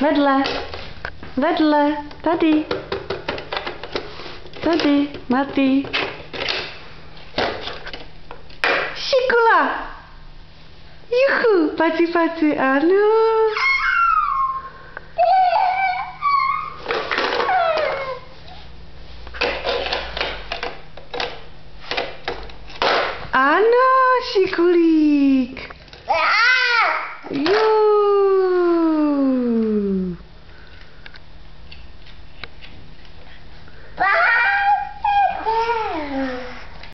Vedle. Vedle. Tady. Tady. Matý. Šikula. Juchu. Paci, paci. Ano. Ano, šikulík. Ah! Jo.